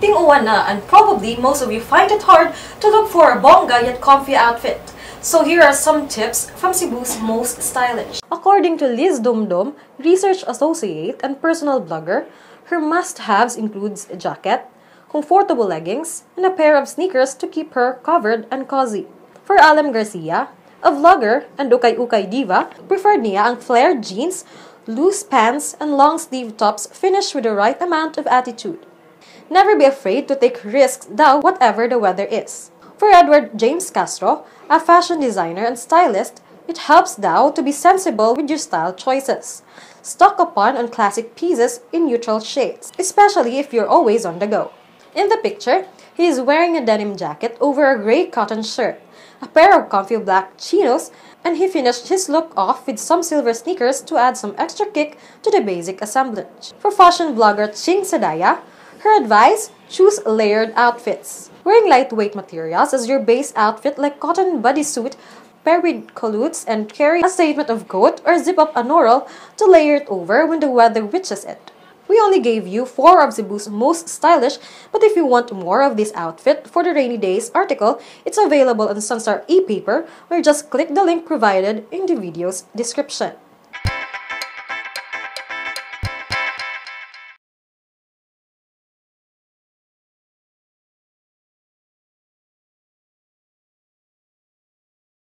Ting-uwan na and probably most of you find it hard to look for a bongga yet comfy outfit. So here are some tips from Cebu's most stylish. According to Liz Dumdum, research associate and personal blogger, her must-haves includes a jacket, comfortable leggings, and a pair of sneakers to keep her covered and cozy. For Alam Garcia, a vlogger and ukay-ukay diva, preferred niya ang flared jeans, loose pants, and long-sleeve tops finished with the right amount of attitude. Never be afraid to take risks daw whatever the weather is. For Edward James Castro, a fashion designer and stylist, it helps daw to be sensible with your style choices. Stock upon on classic pieces in neutral shades, especially if you're always on the go. In the picture, he is wearing a denim jacket over a gray cotton shirt, a pair of comfy black chinos, and he finished his look off with some silver sneakers to add some extra kick to the basic assemblage. For fashion blogger Ching Sadaya, her advice, choose layered outfits. Wearing lightweight materials as your base outfit like cotton bodysuit, pair with culottes and carry a statement of coat or zip up anorak to layer it over when the weather reaches it. We only gave you 4 of Cebu's most stylish, but if you want more of this outfit for the rainy days article, it's available on Sunstar e-paper or just click the link provided in the video's description.